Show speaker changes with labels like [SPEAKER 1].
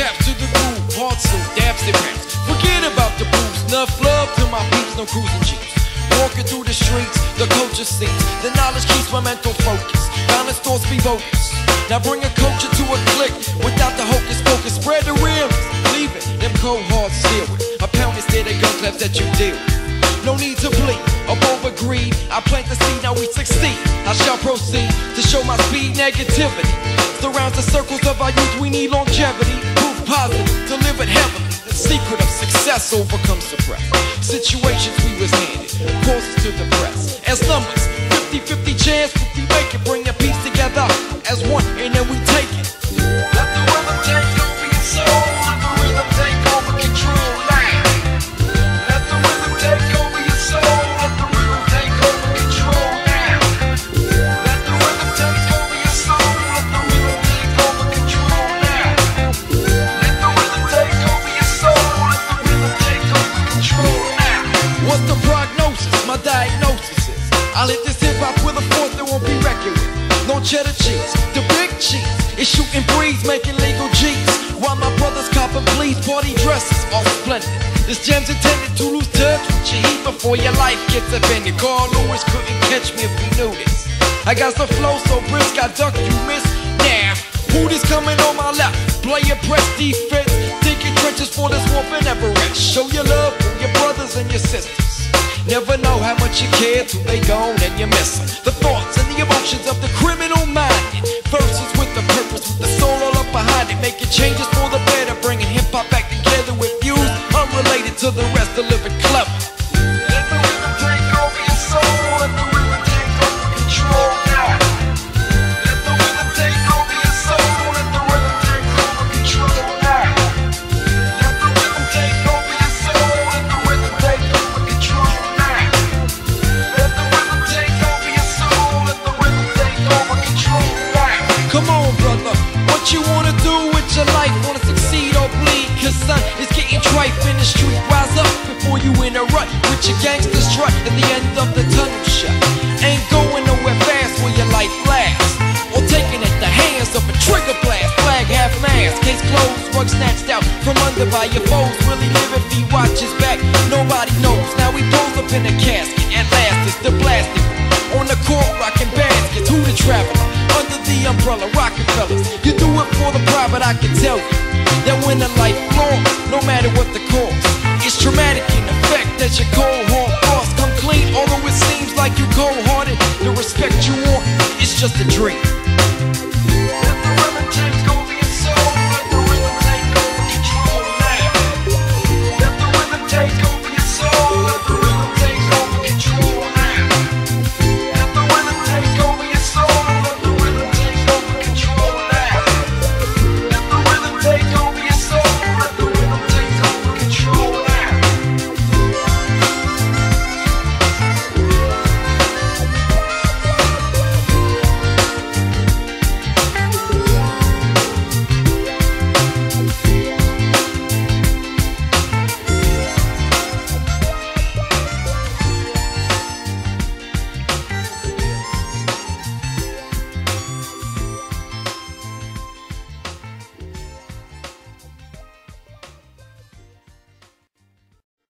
[SPEAKER 1] tap to the groove, vaults and dabs and raps. Forget about the booze, enough love to my peeps, no cruising jeeps. Walking through the streets, the culture seems. The knowledge keeps my mental focus. Balance thoughts be bogus. Now bring a culture to a click without the hocus pocus. Spread the rims, leave it. Them cold hearts steal it. A pound instead of gun claps that you deal. No need to bleed, above greed. I plant the seed, now we succeed. I shall proceed to show my speed negativity. Surrounds the circles of our youth, we need longevity Positive, delivered heavily. The secret of success overcomes the suppress. Situations we was handed, causes to the press. As numbers, cheddar cheese, the big cheese is shooting breeze, making legal G's. While my brothers copping pleas, party dresses all splendid. This jam's intended to lose touch with your heat before your life gets offended. Carl Lewis couldn't catch me if he knew this. I got the flow so brisk, I duck you miss. Now, who this coming on my left? Play your press defense, digging trenches for this war never rest. Show your love for your brothers and your sisters. Never know how much you care till they gone and you miss 'em. The thoughts and the emotions of the criminal minded. Verses with the purpose, What you wanna do with your life? Wanna succeed or bleed? Cause son, it's getting tripe in the street. Rise up before you in a rut with your gangster strut at the end of the tunnel shut. Ain't going nowhere fast where your life lasts. Or taking at the hands of a trigger blast. Flag half mast, case closed, rug snatched out from under by your foes. Really live if he watches back. Nobody knows. Now we pose up in a casket. At last, it's the blasting. On the court, rocking baskets. Who the traveler? Under the umbrella, Rockefellers. You it for the pride, but I can tell you that when a life long, no matter what the cost, it's traumatic in effect that your cold hard thoughts come clean. Although it seems like you cold hearted, the respect you want is just a dream.